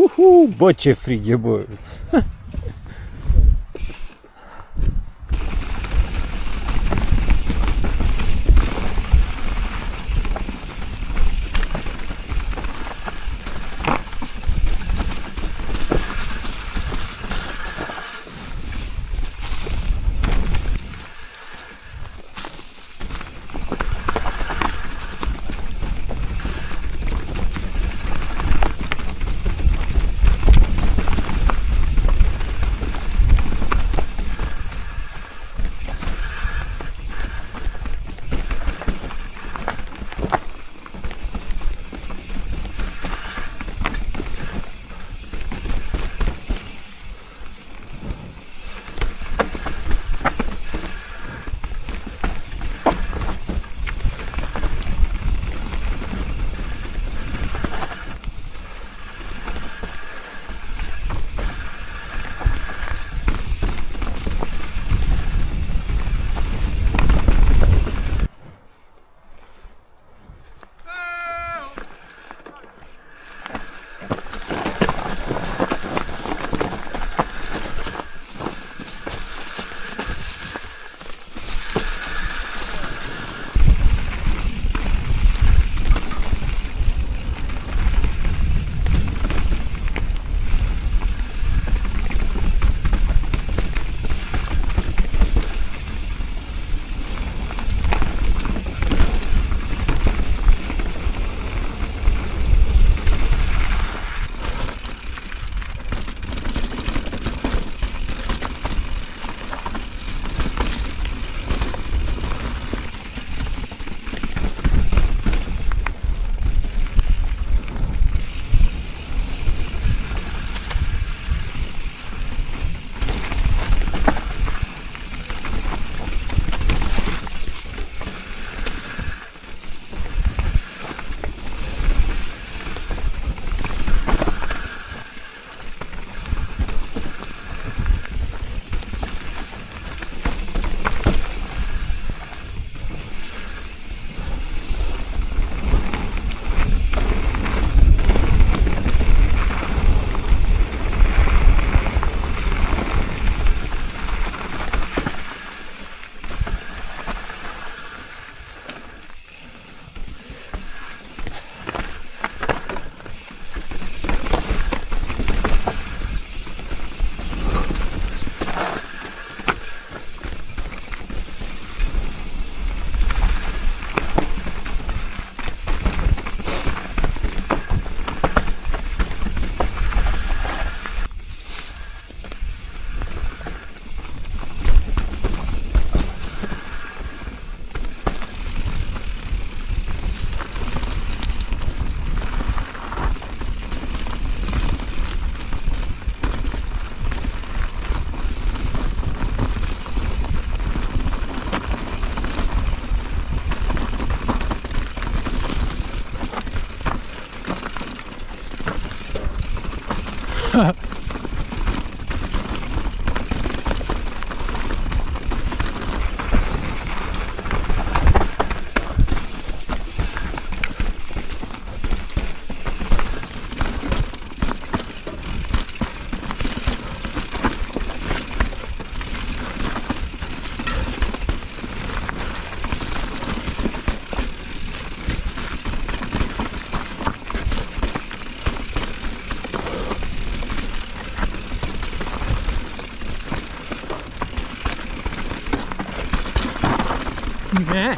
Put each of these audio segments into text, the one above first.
Ху-ху, боче фригебой. Frig e, bă. Ne?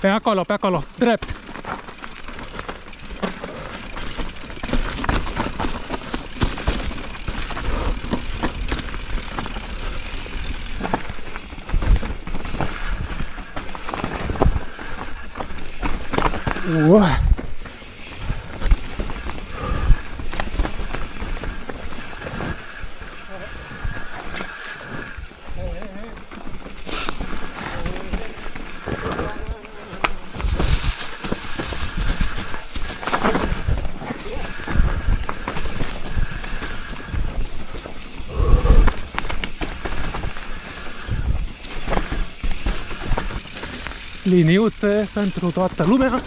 Pe acolo, pe acolo, drept. Ua. Liniuțe pentru toată lumea.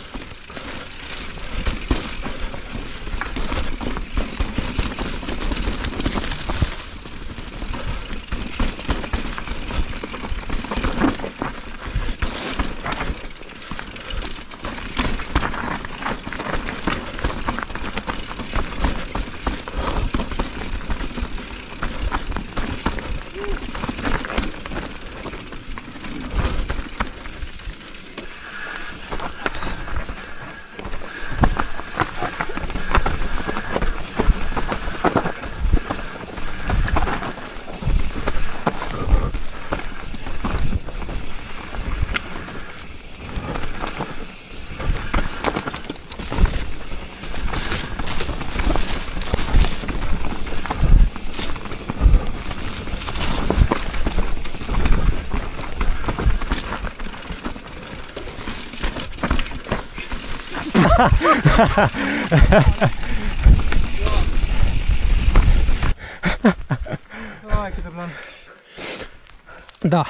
Да.